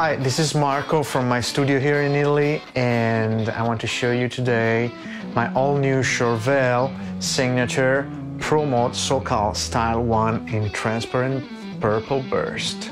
Hi, this is Marco from my studio here in Italy, and I want to show you today my all-new Charvel signature Pro-Mod SoCal Style 1 in transparent purple burst.